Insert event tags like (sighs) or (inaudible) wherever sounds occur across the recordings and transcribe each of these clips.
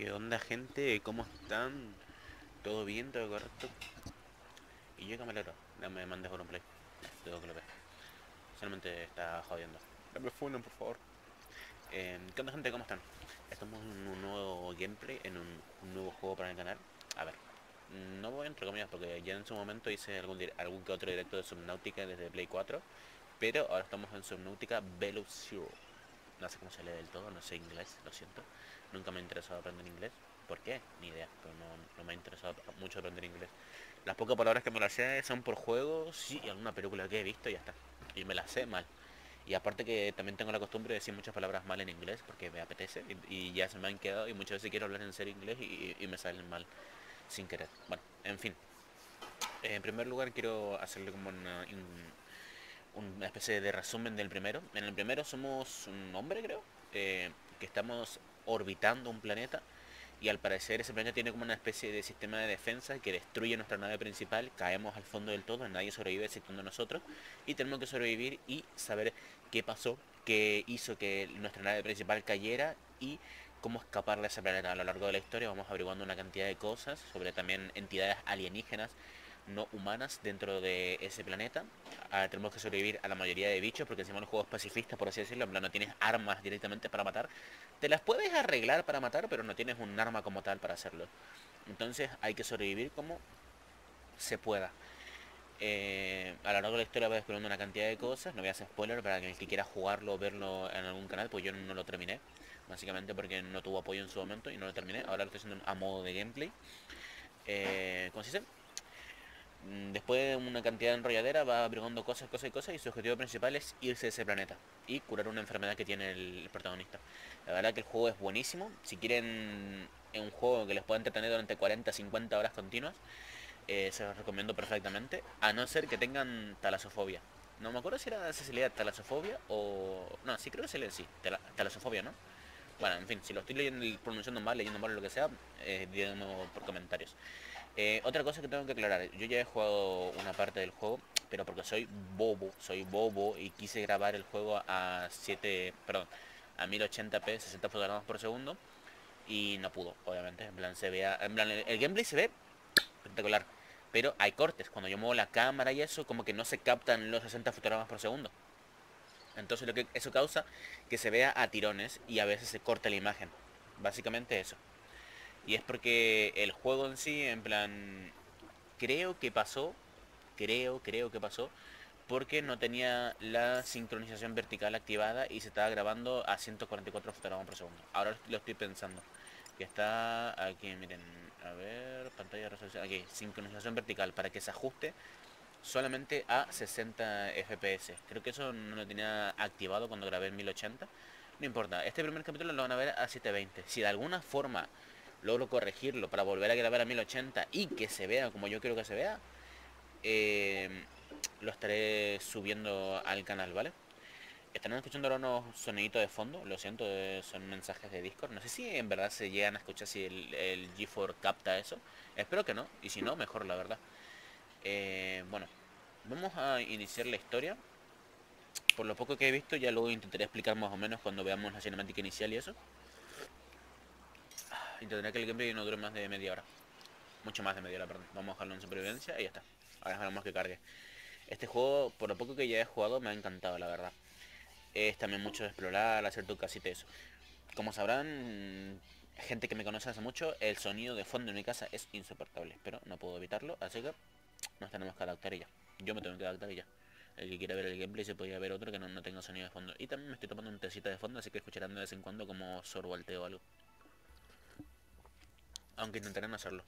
¿Qué onda gente? ¿Cómo están? ¿Todo bien? ¿Todo correcto? Y yo camelero, no me mandes por un play. Tengo que lo ver. Solamente está jodiendo. Dame funen, por favor. Eh, ¿Qué onda gente? ¿Cómo están? Estamos en un nuevo gameplay, en un, un nuevo juego para el canal. A ver, no voy entre comillas porque ya en su momento hice algún, que otro directo de Subnautica desde Play 4. Pero ahora estamos en Subnautica Velo Zero. No sé cómo se lee del todo, no sé inglés, lo siento. Nunca me ha interesado aprender inglés. ¿Por qué? Ni idea, pero no, no me ha interesado mucho aprender inglés. Las pocas palabras que me las sé son por juegos y alguna película que he visto y ya está. Y me las sé mal. Y aparte que también tengo la costumbre de decir muchas palabras mal en inglés porque me apetece y, ya se me han quedado y muchas veces quiero hablar en serio inglés y, me salen mal sin querer. Bueno, en fin. En primer lugar quiero hacerle como una, un- una especie de resumen del primero. En el primero somos un hombre, creo, eh, que estamos orbitando un planeta y al parecer ese planeta tiene como una especie de sistema de defensa que destruye nuestra nave principal, caemos al fondo del todo, nadie sobrevive exceptuando nosotros y tenemos que sobrevivir y saber qué pasó, qué hizo que nuestra nave principal cayera y cómo escapar de ese planeta. A lo largo de la historia vamos averiguando una cantidad de cosas sobre también entidades alienígenas no humanas dentro de ese planeta. Ah, tenemos que sobrevivir a la mayoría de bichos porque encima el juego es pacifista, por así decirlo. En plan, no tienes armas directamente para matar. Te las puedes arreglar para matar, pero no tienes un arma como tal para hacerlo. Entonces hay que sobrevivir como se pueda. Eh, a lo largo de la historia voy descubriendo una cantidad de cosas. No voy a hacer spoiler para el que quiera jugarlo o verlo en algún canal, pues yo no lo terminé. Básicamente porque no tuvo apoyo en su momento y no lo terminé. Ahora lo estoy haciendo a modo de gameplay. Eh, ¿Cómo se dice? Mm, Después de una cantidad de enrolladera va averiguando cosas, cosas y cosas y su objetivo principal es irse de ese planeta y curar una enfermedad que tiene el, protagonista. La verdad que el juego es buenísimo. Si quieren un juego que les pueda entretener durante 40, 50 horas continuas, eh, se los recomiendo perfectamente. A no ser que tengan talasofobia. No me acuerdo si era leía talasofobia o... No, sí creo que se así. tala- talasofobia, ¿no? Bueno, en fin, si lo estoy leyendo pronunciando mal, leyendo mal o lo que sea, eh, díganmelo por comentarios. Eh, otra cosa que tengo que aclarar, yo ya he jugado una parte del juego, pero porque soy bobo, soy bobo y quise grabar el juego a 7, perdón, a 1080p, 60 fotogramas por segundo y no pudo, obviamente, en plan se vea, en plan el, gameplay se ve espectacular, pero hay cortes, cuando yo muevo la cámara y eso, como que no se captan los 60 fotogramas por segundo. Entonces lo que eso causa que se vea a tirones y a veces se corta la imagen. Básicamente eso. Y es porque el juego en sí, en plan, creo que pasó, creo, creo que pasó, porque no tenía la sincronización vertical activada y se estaba grabando a 144 fotogramas por segundo. Ahora lo estoy pensando. Que está aquí, miren, a ver, pantalla de resolución, aquí, sincronización vertical, para que se ajuste solamente a 60 FPS. Creo que eso no lo tenía activado cuando grabé en 1080. No importa, este primer capítulo lo van a ver a 720. Si de alguna forma logro corregirlo para volver a grabar a 1080 y que se vea como yo quiero que se vea, eh, lo estaré subiendo al canal, ¿vale? Estarán escuchando ahora unos soniditos de fondo, lo siento, eh, son mensajes de Discord. No sé si en verdad se llegan a escuchar si el, el G4 capta eso. Espero que no, y si no, mejor la verdad. Eh, bueno, vamos a iniciar la historia. Por lo poco que he visto, ya luego intentaré explicar más o menos cuando veamos la cinemática inicial y eso. Intentaré que el gameplay no dure más de media hora. Mucho más de media hora, perdón. Vamos a dejarlo en supervivencia y ya está. Ahora esperamos que cargue. Este juego, por lo poco que ya he jugado, me ha encantado, la verdad. Es también mucho de explorar, hacer tu casita y eso. Como sabrán, gente que me conoce hace mucho, el sonido de fondo en mi casa es insoportable. Pero no puedo evitarlo, así que nos tenemos que adaptar y ya. Yo me tengo que adaptar y ya. El que quiera ver el gameplay se podría ver otro que no, no tenga sonido de fondo. Y también me estoy tomando un tecita de fondo, así que escucharán de vez en cuando como sorbo al té o algo. Aunque intentaré no hacerlo.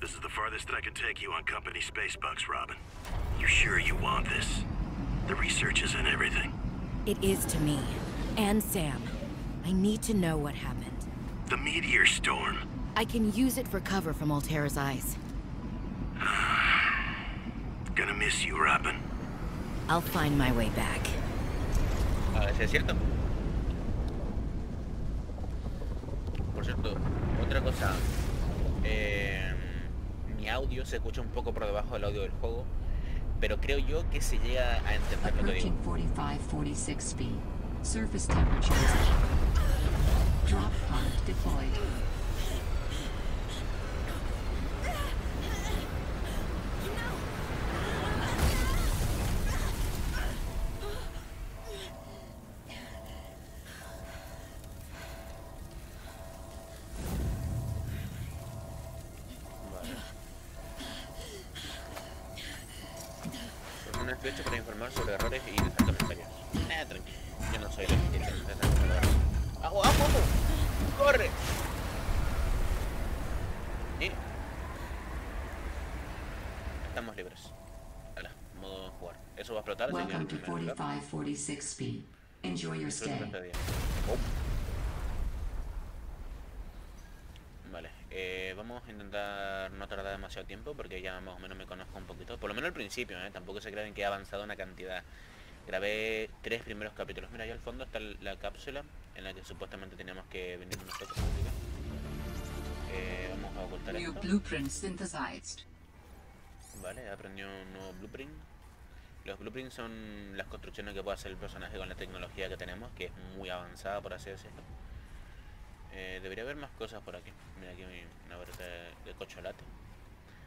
This is the farthest that I can take you on company space bucks, Robin. You sure you want this? The research is in everything. It is to me. And Sam. I need to know what happened. The meteor storm. I can use it for cover from Altera's eyes. (sighs) Gonna miss you, Robin. I'll find my way back. A ver si es cierto. Por cierto, otra cosa. eh, mi audio se escucha un poco por debajo del audio del juego. pero creo yo que se llega a entender lo que digo. Approaching 45, 46 speed. Surface temperature is Drop pod deployed. Vale. Pues una flecha para informar sobre errores y desarrollos misterios. Eh, tranquilo. Yo no soy el inteligencia ¡Ajo, ajo, ajo! ¡Corre! Y... Estamos libres. Hala, modo jugar. Eso va a to me voy a explotar. 45, 46 speed. Enjoy your stay. Oh. Vale, eh, vamos a intentar no tardar demasiado tiempo porque ya más o menos me conozco un poquito. Por lo menos al principio, ¿eh? tampoco se crean que he avanzado una cantidad. Grabé tres primeros capítulos. Mira, ahí al fondo está la cápsula en la que supuestamente teníamos que venir nosotros. eh, vamos a ocultar esto. Vale, he aprendido un nuevo blueprint. Los blueprints son las construcciones que puede hacer el personaje con la tecnología que tenemos, que es muy avanzada por así decirlo. Eh, debería haber más cosas por aquí. Mira aquí una barrita de, de cocholate.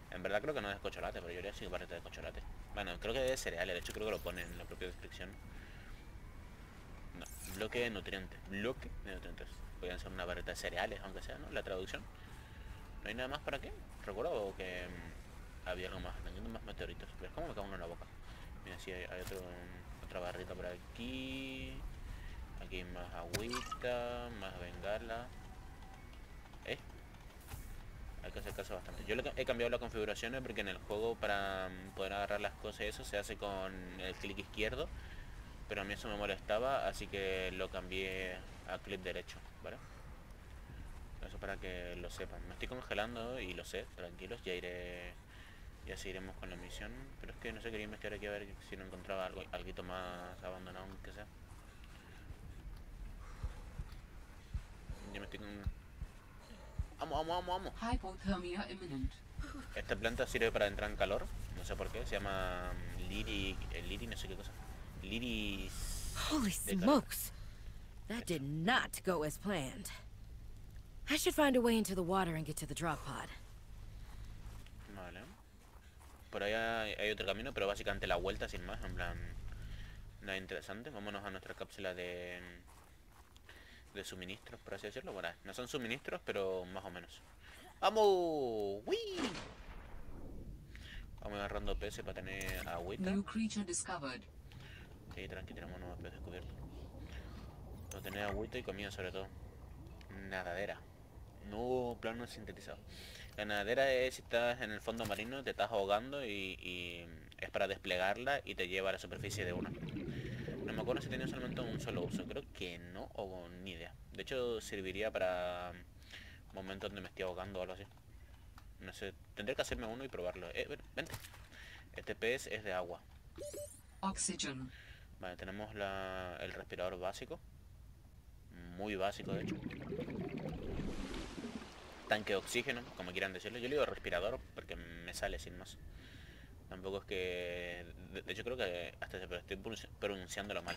En verdad creo que no es cocholate, pero yo diría sí que barrita de cocholate. Bueno, creo que es cereales, de hecho creo que lo pone en la propia descripción. No, bloque de nutrientes. Bloque de nutrientes. Podrían ser una barrita de cereales, aunque sea, ¿no? La traducción. ¿No hay nada más para aquí? Recuerdo que mm, había algo más, teniendo más meteoritos. ¿Ves cómo me cago en la boca? Mira, sí, hay, hay otro, otra barrita por aquí. Aquí más agüita, más bengala. ¿Eh? Hay que hacer caso bastante. Yo he cambiado las configuraciones porque en el juego para mm, poder agarrar las cosas y eso se hace con el clic izquierdo. Pero a mí eso me molestaba, así que lo cambié a clic derecho, ¿vale? Eso para que lo sepan. Me estoy congelando y lo sé, tranquilos, ya iré. Ya seguiremos con la misión. Pero es que no sé, quería investigar aquí a ver si no encontraba algo, algo más abandonado aunque sea. Ya me estoy con. Vamos, vamos, vamos, vamos. Hypothermia imminent. Esta planta sirve para entrar en calor. No sé por qué. Se llama Liri. eh, Liri, no sé qué cosa. Liri. Holy smokes! That did not go as planned. I should find a way into the water and get to the drop pod. Por ahí hay, hay otro camino, pero básicamente la vuelta sin más, en plan... Nada interesante. Vámonos a nuestra cápsula de... De suministros, por así decirlo. Bueno, no son suministros, pero más o menos. ¡Vamos! ¡Uy! Vamos agarrando peces para tener agüita. New creature discovered. Sí, tranqui, tenemos nuevos peces descubiertos. Para tener agüita y comida sobre todo. Nadadera. Nuevo plano sintetizado. La nadadera es si estás en el fondo marino, te estás ahogando y, y es para desplegarla y te lleva a la superficie de una. No me acuerdo si tenía solamente un solo uso, creo que no o ni idea. De hecho serviría para momentos donde me estoy ahogando o algo así. No sé, tendré que hacerme uno y probarlo. Eh, ven, vente. Este pez es de agua. Oxygen. Vale, tenemos la, el respirador básico. Muy básico, de hecho. Tanque de oxígeno, como quieran decirlo. Yo le digo respirador porque me sale sin más. Tampoco es que... De, hecho creo que hasta se- estoy pronunci- pronunciándolo mal.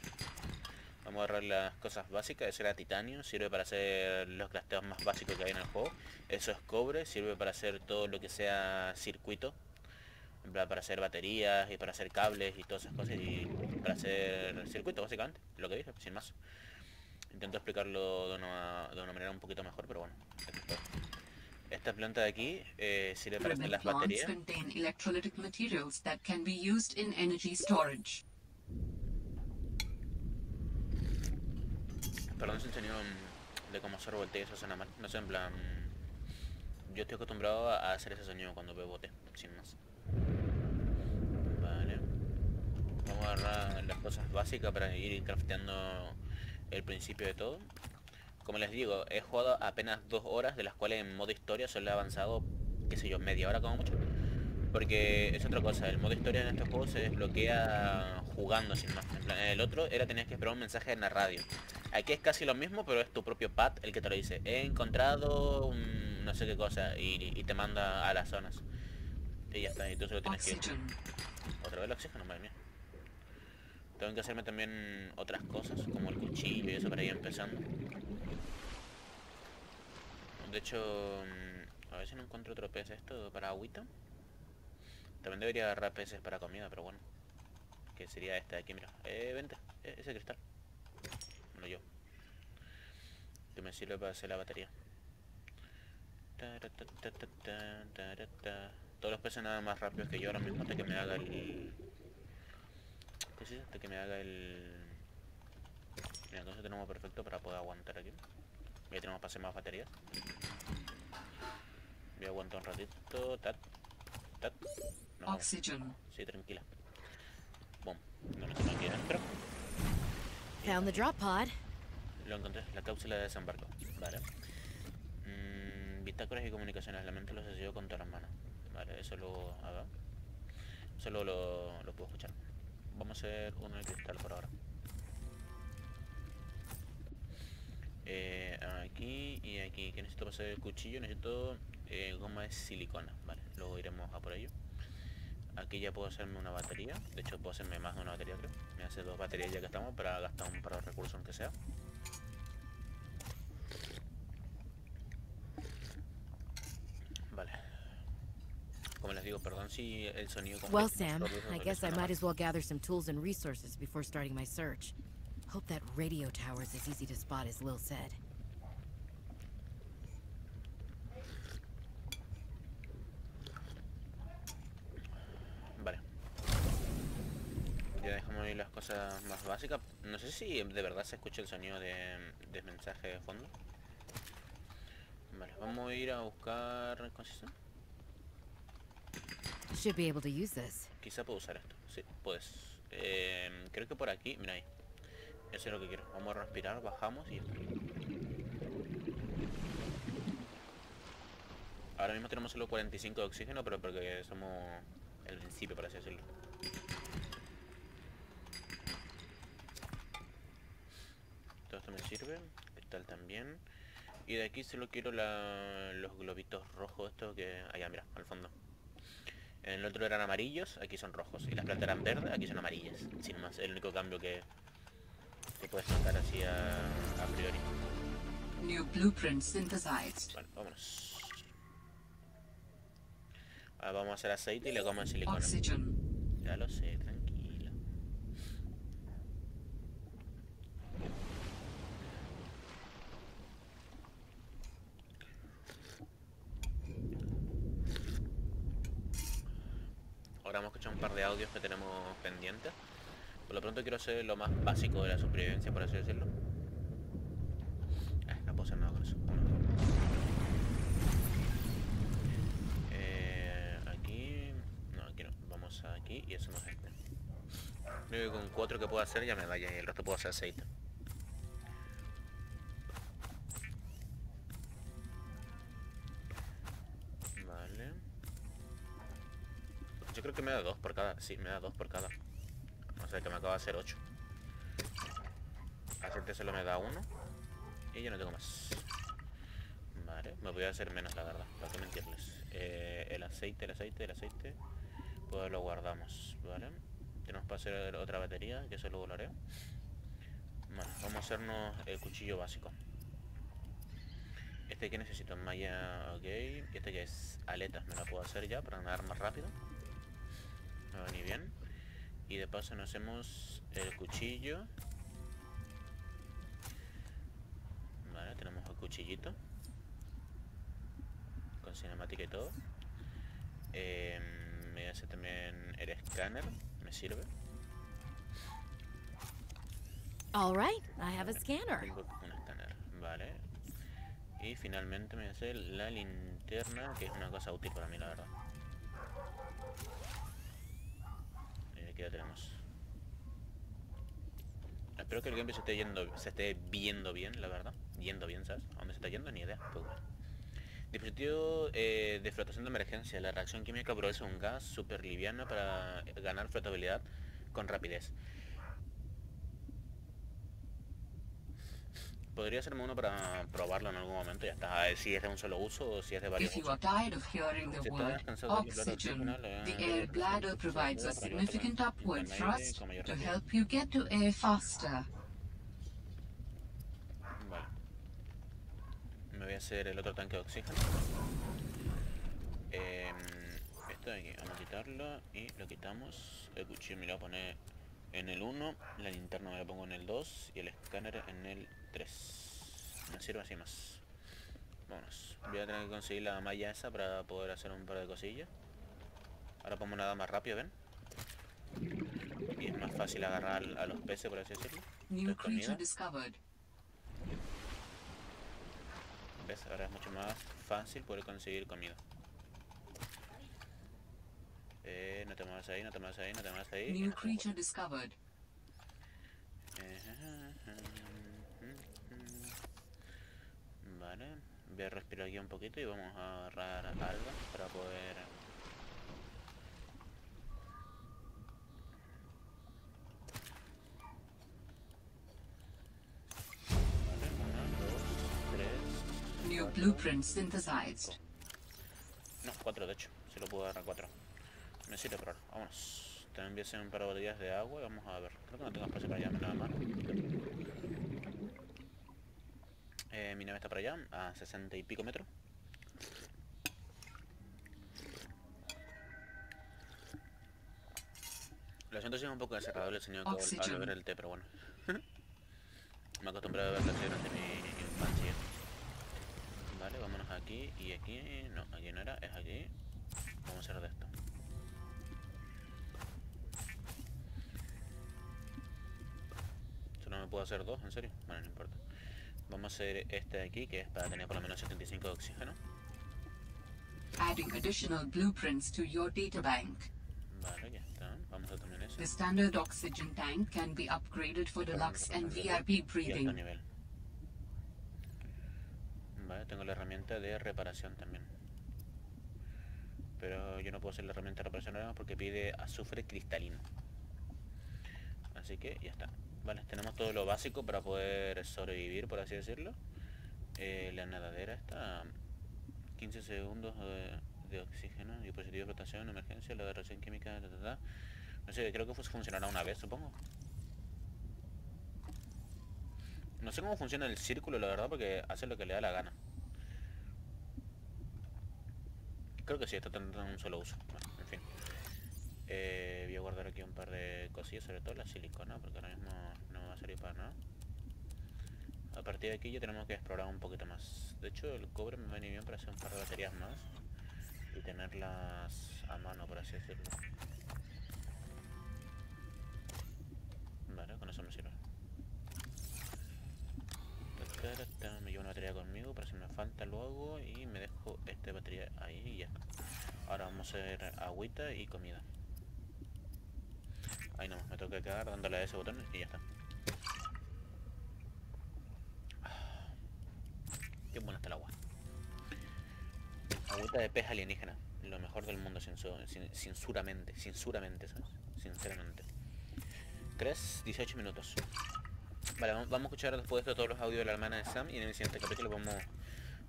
Vamos a agarrar las cosas básicas. Eso era titanio, sirve para hacer los crafteos más básicos que hay en el juego. Eso es cobre, sirve para hacer todo lo que sea circuito. Para hacer baterías y para hacer cables y todas esas cosas y para hacer circuito básicamente, lo que dije, sin más. Intento explicarlo de una, de una manera un poquito mejor, pero bueno. Es. Esta planta de aquí eh, sirve para hacer las baterías. contain electrolytic materials that can be used in energy storage. Perdón si el sonido mm, de cómo el té, eso suena mal. No sé, en plan... Yo estoy acostumbrado a hacer ese sonido cuando bebo té, sin más. Vale. Vamos a agarrar las cosas básicas para ir crafteando el principio de todo. Como les digo, he jugado apenas dos horas, de las cuales en modo historia solo he avanzado, qué sé yo, media hora como mucho. Porque es otra cosa, el modo historia en estos juegos se desbloquea jugando sin más. En plan, el otro era tenías que esperar un mensaje en la radio. Aquí es casi lo mismo, pero es tu propio pad el que te lo dice. He encontrado un no sé qué cosa y, y te manda a las zonas. Y ya está, y tú solo tienes que ir. Otra vez el oxígeno, madre mía. Tengo que hacerme también otras cosas, como el cuchillo y eso para ir empezando. De hecho, mm, a ver si no encuentro otro pez esto para agüita. También debería agarrar peces para comida, pero bueno. Que sería este de aquí, mira. Eh, vente, eh, ese cristal. No yo. Que me sirve para hacer la batería. Todos los peces nada más rápidos que yo ahora mismo hasta que me haga el... ¿Qué es? Hasta que me haga el... Mira, entonces tenemos perfecto para poder aguantar aquí. Ya tenemos para hacer más baterías. Voy a aguantar un ratito. Tat. Tat. No, Oxygen. sí, tranquila. Boom. No lo tengo aquí adentro. Found the drop pod. Lo encontré, la cápsula de desembarco. Vale. Mm, bitácoras y comunicaciones. Lamento lo sucedido con tu hermana. Vale, eso lo haga. Solo lo, lo puedo escuchar. Vamos a hacer uno de cristal por ahora. Eh, aquí y aquí. ¿Qué necesito hacer el cuchillo? Necesito eh, goma de silicona. Vale, luego iremos a por ello. Aquí ya puedo hacerme una batería. De hecho, puedo hacerme más de una batería, creo. Me hace dos baterías ya que estamos para gastar un par de recursos aunque sea. Vale. Como les digo, perdón si el sonido... como Well, que Sam, I guess I might as well gather some tools and resources before starting my search. Hope that radio tower is as easy to spot as Lil said. Vale. Ya dejamos ahí las cosas más básicas. No sé si de verdad se escucha el sonido de, de mensaje de fondo. Vale, vamos a ir a buscar... ¿Cómo se llama? Should be able to use this. Quizá puedo usar esto. Sí, puedes. Eh, creo que por aquí... Mira ahí. Eso es lo que quiero. Vamos a respirar, bajamos y... Ahora mismo tenemos solo 45 de oxígeno, pero porque somos el principio, por así decirlo. Todo esto me sirve. Cristal también. Y de aquí solo quiero los globitos rojos estos que... Allá, mira, al fondo. En el otro eran amarillos, aquí son rojos. Y las plantas eran verdes, aquí son amarillas. Sin más, el único cambio que, que puedes notar así a, a priori. New blueprint synthesized. Bueno, vámonos. Ahora vamos a hacer aceite y le a silicona. Oxygen. Ya lo sé, tranquilo. Ahora vamos a escuchar un par de audios que tenemos pendientes. Por lo pronto quiero hacer lo más básico de la supervivencia, por así decirlo. Ah, no puedo hacer nada con eso. Eh, aquí... No, aquí no. Vamos aquí y hacemos este. Creo que con cuatro que puedo hacer ya me vaya y el resto puedo hacer aceite. Vale. Yo creo que me da dos por cada. Sí, me da dos por cada. Que me acaba de hacer ocho. Aceite solo me da uno. Y ya no tengo más. Vale, me voy a hacer menos la verdad, para qué mentirles. Eh, el aceite, el aceite, el aceite. Pues lo guardamos, ¿vale? Tenemos para hacer otra batería, que eso luego lo haré. Vamos a hacernos el cuchillo básico. Este que necesito malla, ok. Y este que es aletas, me la puedo hacer ya para nadar más rápido. Me va a venir bien. Y de paso nos hacemos el cuchillo. Vale, tenemos el cuchillito. Con cinemática y todo. Eh, me voy a hacer también el escáner. Me sirve. All right, I have a scanner. Tengo un escáner. Vale. Y finalmente me voy a hacer la linterna, que es una cosa útil para mí, la verdad. Aquí la tenemos. Espero que el gameplay se esté yendo, se esté viendo bien, la verdad. Yendo bien, ¿sabes? ¿A dónde se está yendo? Ni idea. Pues bueno. Dispositivo eh, de flotación de emergencia. La reacción química produce un gas super liviano para ganar flotabilidad con rapidez. Podría hacerme uno para probarlo en algún momento, ya está. A ver si es de un solo uso o si es de varios If you usos. are tired of hearing the Si word oxygen, the air bladder provides a significant upward thrust to help you get to air faster. Vale. Me voy a hacer el otro tanque de oxígeno. Em, esto de aquí, vamos a quitarlo y lo quitamos. El cuchillo me lo voy a poner en el 1, la linterna me la pongo en el 2 y el escáner en el 3. Me sirve así más. Vámonos. Voy a tener que conseguir la malla esa para poder hacer un par de cosillas. Ahora podemos nada más rápido, ¿ven? Y es más fácil agarrar a los peces, por así decirlo. New creature discovered. ¿Ves? Ahora es mucho más fácil poder conseguir comida. Eh, no te muevas ahí, no te muevas ahí, no te muevas ahí. New creature discovered. Vale, voy a respirar aquí un poquito y vamos a agarrar algo para poder... Vale, una, dos, tres... New blueprint synthesized. No, cuatro de hecho, si lo puedo agarrar cuatro. Me sirve probar, vámonos. También voy a hacer un par de botellas de agua y vamos a ver. Creo que no tengo espacio para allá, nada más. Eh, mi nave está para allá, a 60 y pico metros. Lo siento si es un poco desagradable el señor al beber el té, pero bueno. (laughs) Me acostumbré a beberlo así durante mi infancia. Vale, vámonos aquí y aquí. No, aquí no era, es aquí. Vamos a hacer de esto. Me puedo hacer dos, en serio. Bueno, no importa. Vamos a hacer este de aquí, que es para tener por lo menos 75 de oxígeno. Adding additional blueprints to your databank. Vale, ya está. Vamos a también eso. The standard oxygen tank can be upgraded for deluxe and VIP breathing. nivel. Vale, tengo la herramienta de reparación también. Pero yo no puedo hacer la herramienta de reparación ahora porque pide azufre cristalino. Así que ya está. Vale, tenemos todo lo básico para poder sobrevivir, por así decirlo. Eh, la nadadera está 15 segundos de, de oxígeno, dispositivo de flotación, emergencia, la reacción química, ta. No sé, creo que fu- funcionará una vez, supongo. No sé cómo funciona el círculo, la verdad, porque hace lo que le da la gana. Creo que sí, está teniendo un solo uso. Eh, voy a guardar aquí un par de cosillas, sobre todo la silicona, porque ahora mismo no me va a servir para nada. A partir de aquí ya tenemos que explorar un poquito más. De hecho, el cobre me viene bien para hacer un par de baterías más. Y tenerlas a mano, por así decirlo. Vale, con eso me sirve. Me llevo una batería conmigo para si me falta luego y me dejo esta batería ahí y ya. Ahora vamos a hacer agüita y comida. Ahí no, me toca quedar dándole a ese botón y ya está. Qué buena está el agua. Agüita de pez alienígena. Lo mejor del mundo, sin- sinceramente. Sinceramente, ¿sabes? Sinceramente. 3, 18 minutos. Vale, vamos a escuchar después de esto todos los audios de la hermana de Sam y en el siguiente capítulo vamos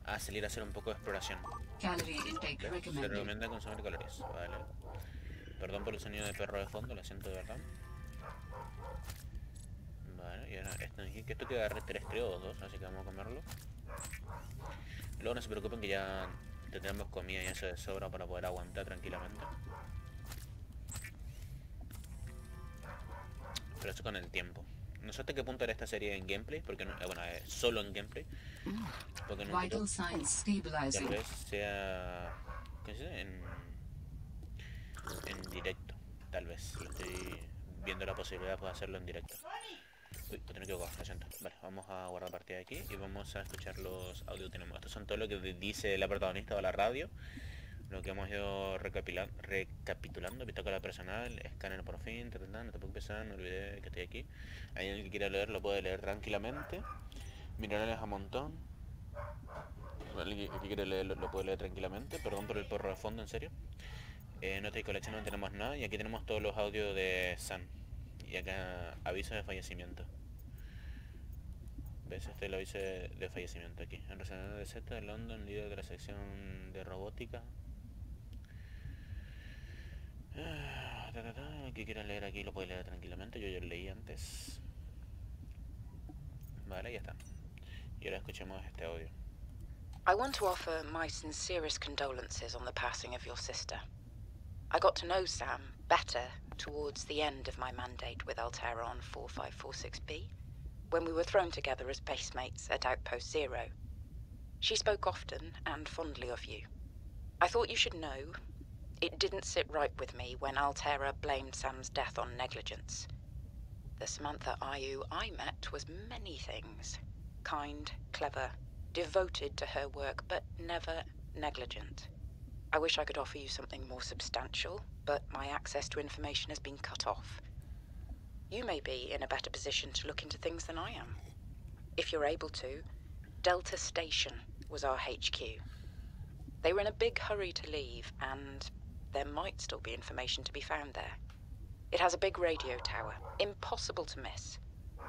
a salir a hacer un poco de exploración. Calorie intake Se recomienda consumir calorías, vale. Perdón por el sonido de perro de fondo, lo siento de verdad. Vale, y ahora esto esto queda 3 creo o 2, así que vamos a comerlo. Luego no se preocupen que ya tendremos comida y eso de sobra para poder aguantar tranquilamente. Pero eso con el tiempo. No sé hasta qué punto era esta serie en gameplay, porque no, eh, bueno, eh, solo en gameplay. Porque futuro Vital signs tal vez sea ¿cómo se dice? En, en directo tal vez estoy viendo la posibilidad de hacerlo en directo uy, lo tengo que coger, lo siento vale, vamos a guardar partida aquí y vamos a escuchar los audios que tenemos estos son todo lo que di- dice la protagonista de la radio lo que hemos ido recapitulando, bitácora personal, escáner por fin, ta, ta, no te preocupes, no olvidé que estoy aquí. Alguien que quiera leer lo puede leer tranquilamente. Minerales a montón, Alguien que, quiere leer lo puede leer tranquilamente. Perdón por el porro de fondo, en serio. Eh, nota y no tenemos nada. Y aquí tenemos todos los audios de Sam. Y acá aviso de fallecimiento. ¿Ves? Este lo hice de fallecimiento aquí. En representante de Z de London, líder de la sección de robótica. Ah, El que quiera leer aquí lo puede leer tranquilamente. Yo ya lo leí antes. Vale, ya está. Y ahora escuchemos este audio. I want to offer my sincerest condolences on the passing of your sister. I got to know Sam better towards the end of my mandate with Altera on 4546B, when we were thrown together as basemates at Outpost Zero. She spoke often and fondly of you. I thought you should know it didn't sit right with me when Altera blamed Sam's death on negligence. The Samantha Ayu I met was many things kind, clever, devoted to her work, but never negligent. I wish I could offer you something more substantial, but my access to information has been cut off. You may be in a better position to look into things than I am. If you're able to, Delta Station was our HQ. They were in a big hurry to leave, and there might still be information to be found there. It has a big radio tower, impossible to miss.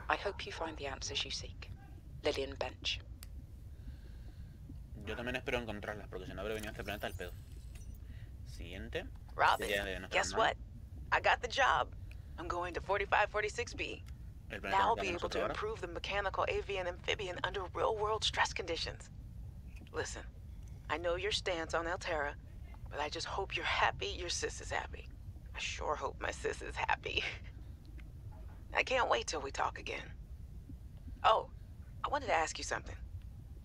I hope you find the answers you seek. Lillian Bench. Yo también espero encontrarlas, porque si no habré venido a este planeta al pedo. Siguiente. Robin, guess what? I got the job. I'm going to 4546B. El Now I'll be able to ahora. improve the mechanical avian amphibian under real world stress conditions. Listen, I know your stance on Altera, but I just hope you're happy your sis is happy. I sure hope my sis is happy. (laughs) I can't wait till we talk again. Oh, I wanted to ask you something.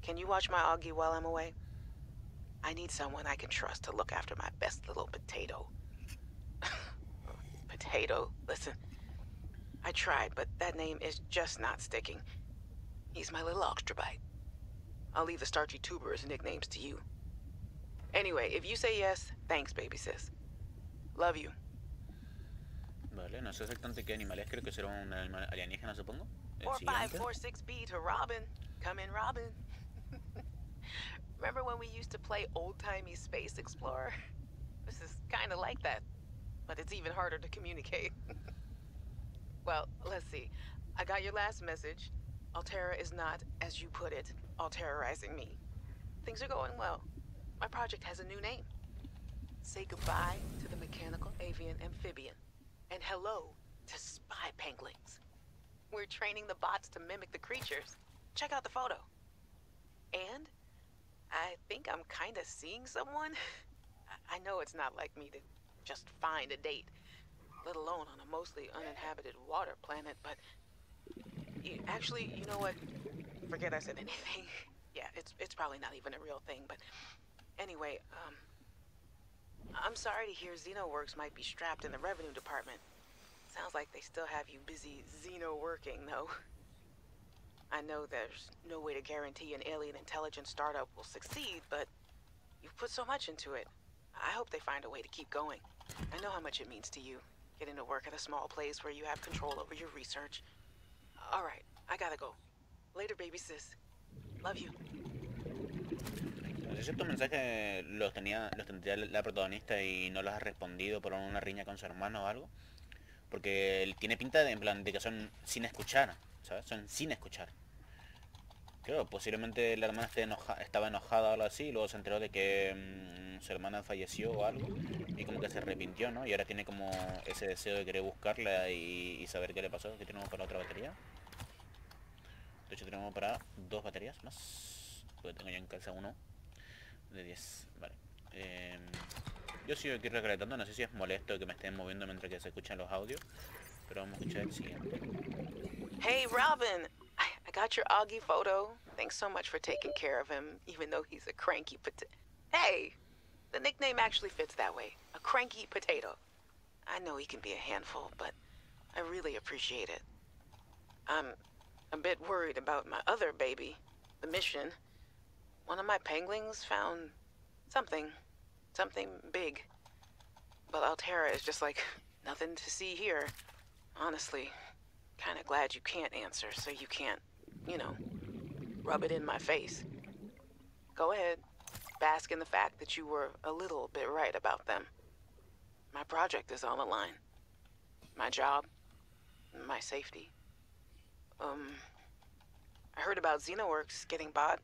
Can you watch my Augie while I'm away? I need someone I can trust to look after my best little potato. (laughs) potato, listen. I tried, but that name is just not sticking. He's my little extrabite. I'll leave the starchy tuber as nicknames to you. Anyway, if you say yes, thanks, baby sis. Love you. Vale, no sé exactamente qué animal es, creo que será un animal alienígena, supongo. El Four five siguiente. four six B to Robin. Come in, Robin. (laughs) Remember when we used to play old timey Space Explorer? This is kind of like that, but it's even harder to communicate. (laughs) well, let's see. I got your last message. Altera is not, as you put it, alterizing me. Things are going well. My project has a new name. Say goodbye to the mechanical avian amphibian, and hello to spy penguins. We're training the bots to mimic the creatures. Check out the photo. And I think I'm kind of seeing someone. I- know it's not like me to just find a date, let alone on a mostly uninhabited water planet, but actually, you know what? Forget I said anything. (laughs) Yeah, it's it's probably not even a real thing, but anyway, um I'm sorry to hear Xenoworks might be strapped in the revenue department. Sounds like they still have you busy Xeno working, though. (laughs) I know there's no way to guarantee an alien intelligence startup will succeed, but you've put so much into it. I hope they find a way to keep going. I know how much it means to you, getting to work at a small place where you have control over your research. All right, I gotta go. Later, baby sis. Love you. No sé estos mensajes los tenía, los tendría la protagonista y no los ha respondido por una riña con su hermano o algo. Porque él tiene pinta de, en plan, de que son sin escuchar, Son sin escuchar. Claro, posiblemente la hermana esté enoja- estaba enojada o algo así, y luego se enteró de que mm, su hermana falleció o algo, y como que se arrepintió, ¿no? Y ahora tiene como ese deseo de querer buscarla y, y saber qué le pasó, que tenemos para otra batería. De hecho tenemos para dos baterías más, porque tengo ya en casa uno de 10, vale. Em, yo sigo aquí no sé si es molesto que me estén moviendo mientras que se escuchan los audios, pero vamos a escuchar el siguiente. Hey, Robin. I, I got your Augie photo. Thanks so much for taking care of him, even though he's a cranky potato. Hey, the nickname actually fits that way. A cranky potato. I know he can be a handful, but I really appreciate it. I'm a bit worried about my other baby, the mission. One of my penguins found something. Something big. But Altera is just like (laughs) nothing to see here. Honestly, kind of glad you can't answer so you can't, you know, rub it in my face. Go ahead. Bask in the fact that you were a little bit right about them. My project is on the line. My job, my safety. Um, I heard about Xenoworks getting bought.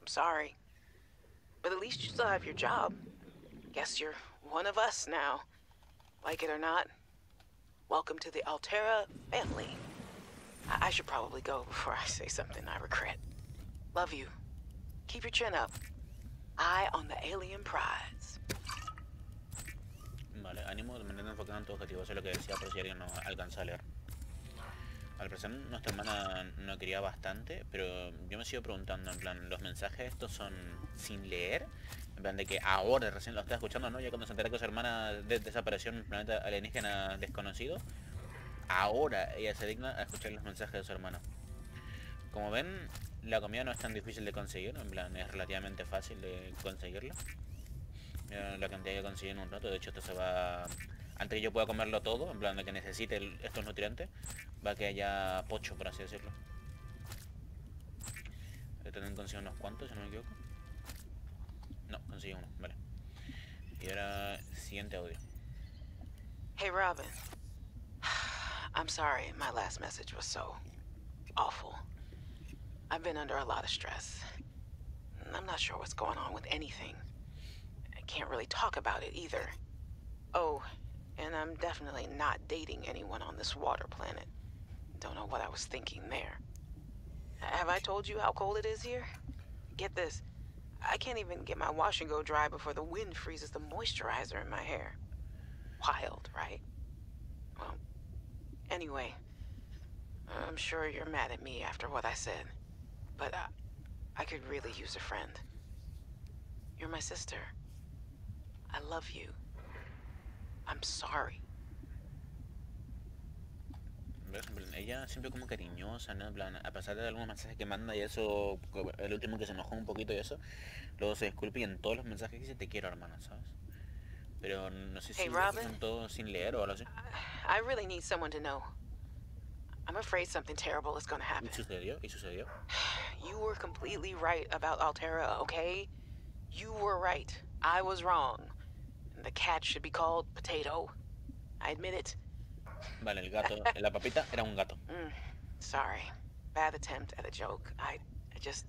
I'm sorry. But at least you still have your job. Guess you're one of us now. Like it or not. Welcome to the Altera family. I, I should probably go before I say something I regret. Love you. Keep your chin up. Eye on the alien prize. Vale, ánimo, en tu objetivo, eso es lo que decía por si alguien no alcanza a leer. Al parecer nuestra hermana no quería bastante, pero yo me sigo preguntando, en plan, ¿los mensajes estos son sin leer? En plan de que ahora recién lo está escuchando, ¿no? Ya cuando se entera que su hermana de- desapareció en un planeta alienígena desconocido, ahora ella se digna a escuchar los mensajes de su hermana. Como ven, la comida no es tan difícil de conseguir, en plan, es relativamente fácil de conseguirla. Mira la cantidad que conseguí en un rato, de hecho esto se va... Antes que yo pueda comerlo todo, en plan de que necesite estos nutrientes, va que haya pocho, por así decirlo. Yo también consigo unos cuantos, si no me equivoco. No, conseguí uno, vale. Y ahora, siguiente audio. Hey, Robin. (sighs) I'm sorry my last message was so awful. I've been under a lot of stress. I'm not sure what's going on with anything. I can't really talk about it either. Oh, and I'm definitely not dating anyone on this water planet. Don't know what I was thinking there. Have I told you how cold it is here? Get this. I can't even get my wash and go dry before the wind freezes the moisturizer in my hair. Wild, right? Well, anyway, I'm sure you're mad at me after what I said, but uh, I could really use a friend. You're my sister. I love you. I'm sorry. Ella siempre como cariñosa, ¿no? En plan, a pesar de algunos mensajes que manda y eso, el último que se enojó un poquito y eso, luego se disculpa y en todos los mensajes dice te quiero hermana, ¿sabes? Pero no sé si Hey, Robin. todos sin leer o algo así. I really need someone to know. I'm afraid something terrible is gonna happen. Y sucedió, y sucedió. (sighs) You were completely right about Altera, okay? You were right. I was wrong. The cat should be called Potato. I admit it. Vale, el gato, la papita era un gato. Mm, sorry. Bad attempt at a joke. I, I just.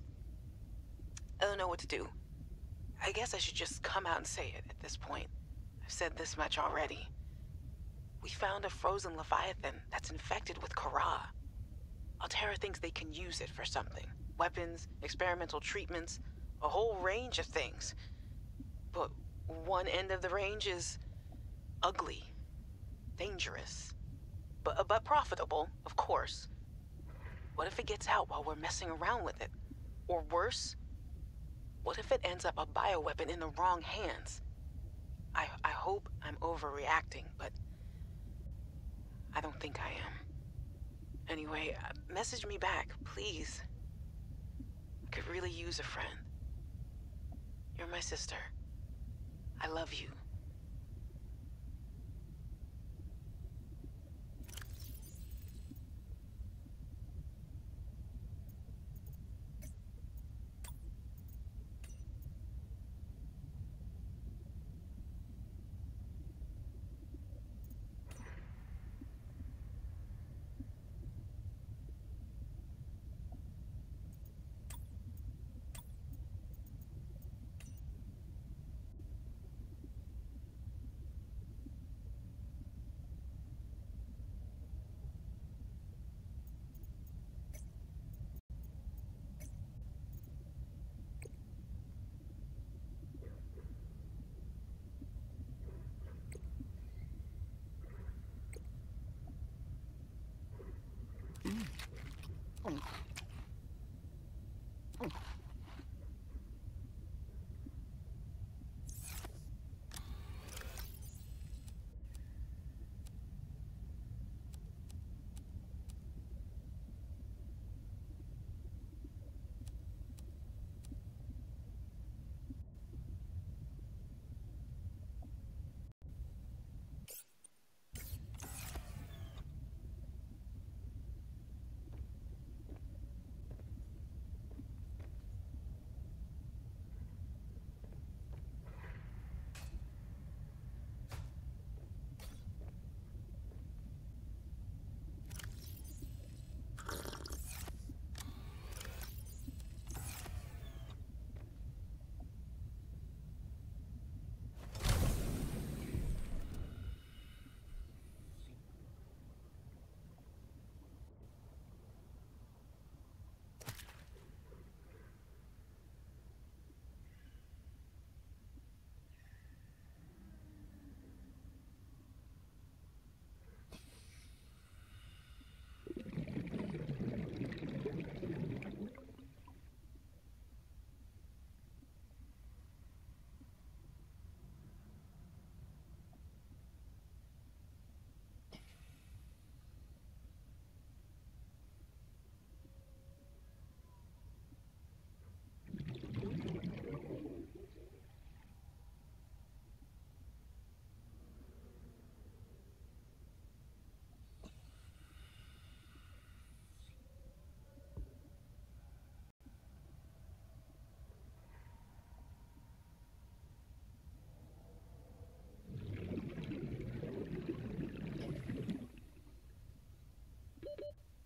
I don't know what to do. I guess I should just come out and say it at this point. I've said this much already. We found a frozen Leviathan that's infected with Kara. Altera thinks they can use it for something weapons, experimental treatments, a whole range of things. But one end of the range is ugly, dangerous, but, but profitable, of course. What if it gets out while we're messing around with it? Or worse, what if it ends up a bioweapon in the wrong hands? I, I hope I'm overreacting, but I don't think I am. Anyway, uh, message me back, please. I could really use a friend. You're my sister. I love you.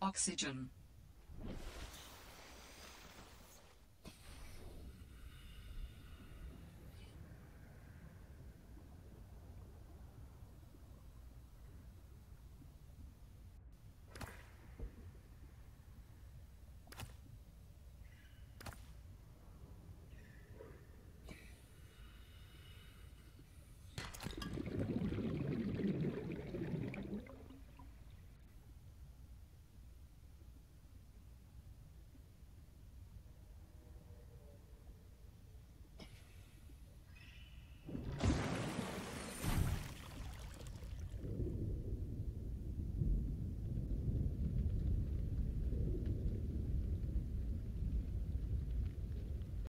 Oxygen.